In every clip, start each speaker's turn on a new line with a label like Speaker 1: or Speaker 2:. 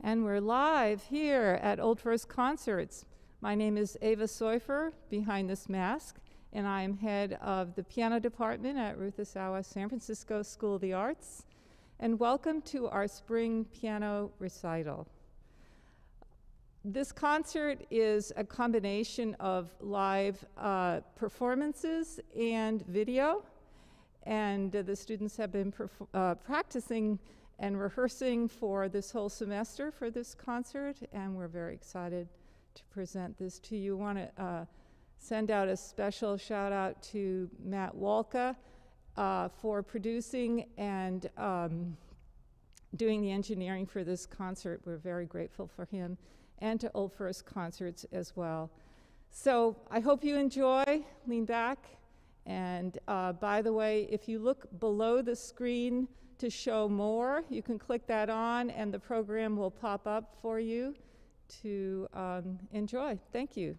Speaker 1: And we're live here at Old First Concerts. My name is Ava Soifer, behind this mask, and I am head of the piano department at Ruth San Francisco School of the Arts. And welcome to our spring piano recital. This concert is a combination of live uh, performances and video. And uh, the students have been uh, practicing and rehearsing for this whole semester for this concert, and we're very excited to present this to you. want to uh, send out a special shout out to Matt Walka uh, for producing and um, doing the engineering for this concert. We're very grateful for him, and to Old First Concerts as well. So I hope you enjoy. Lean back. And uh, by the way, if you look below the screen, to show more. You can click that on, and the program will pop up for you to um, enjoy. Thank you.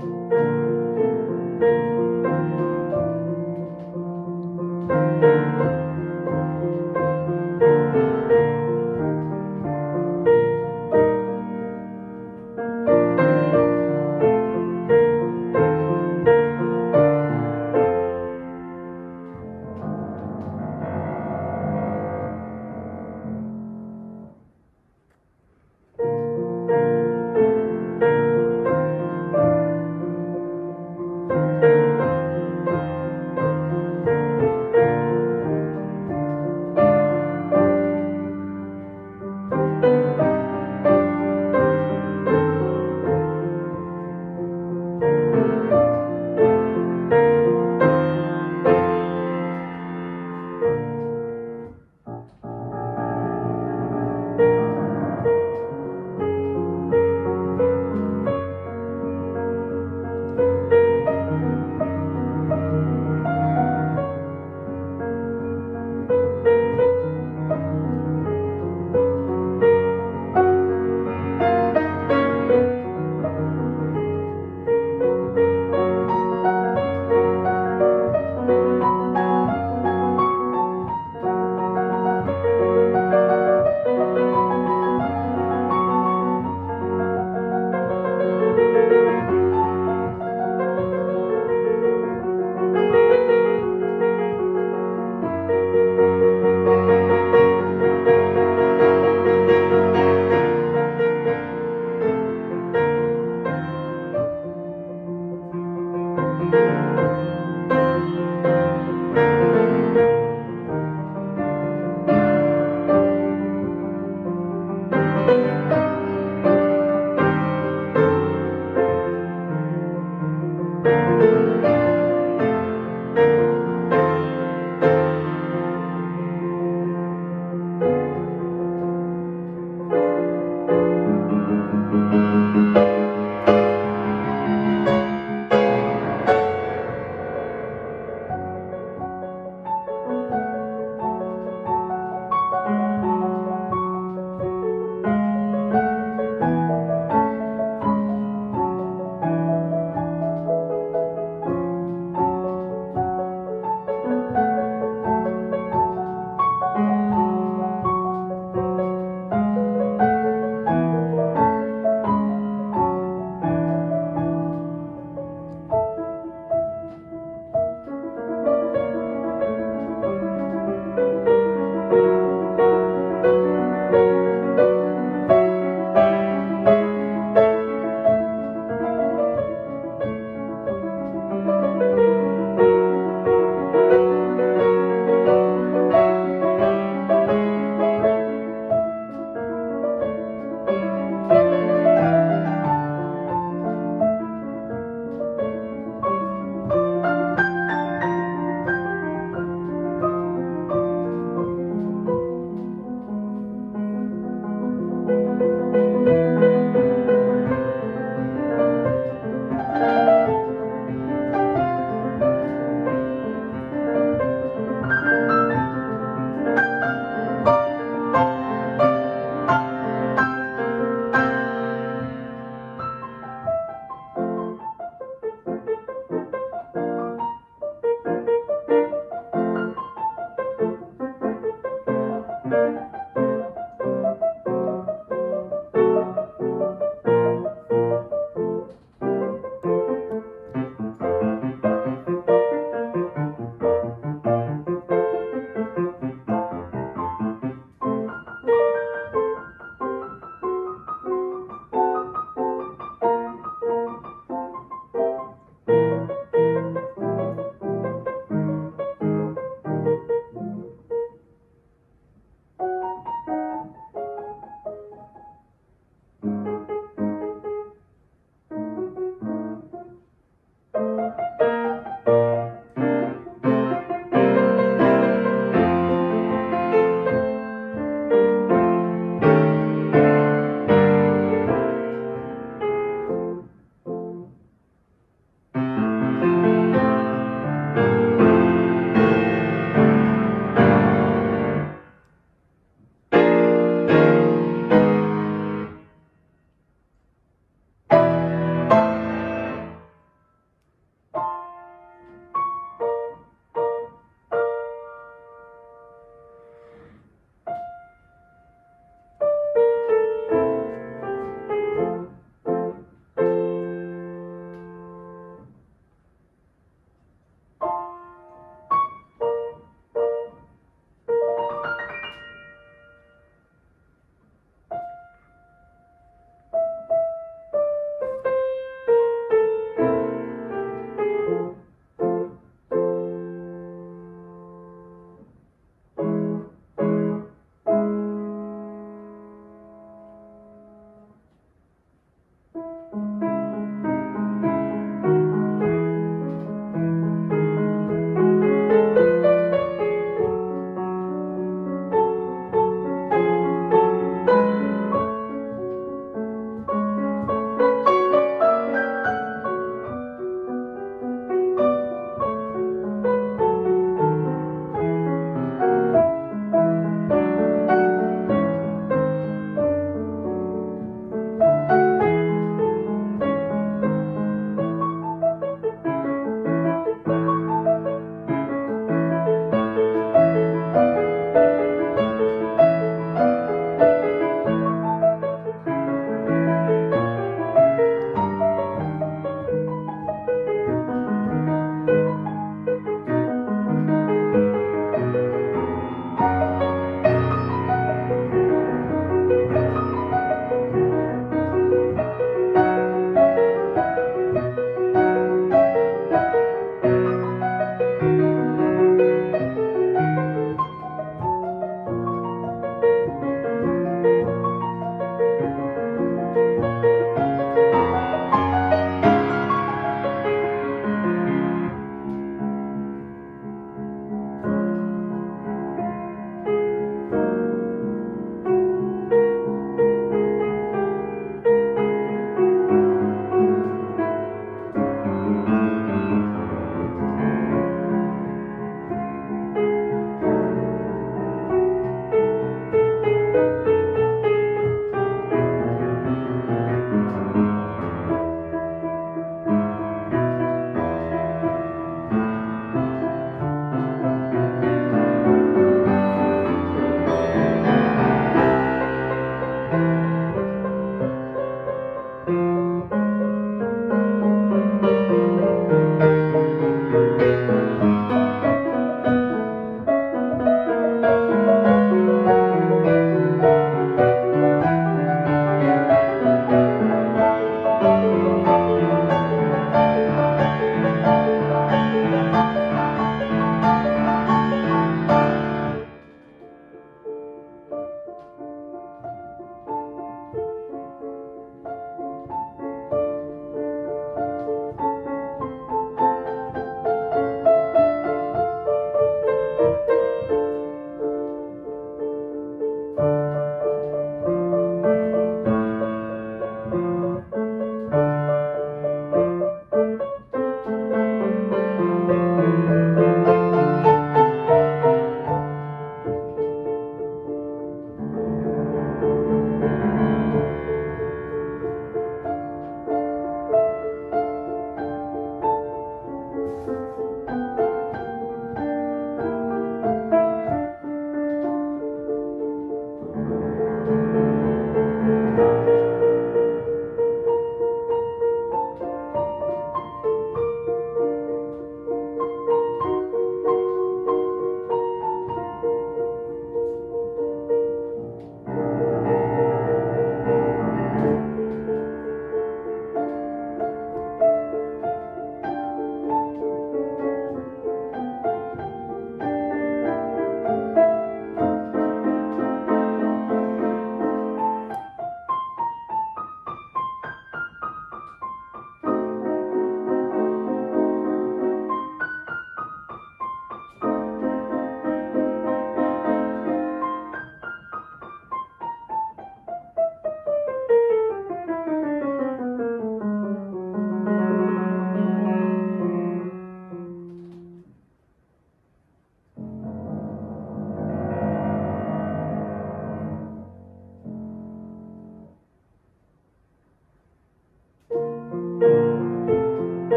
Speaker 1: Música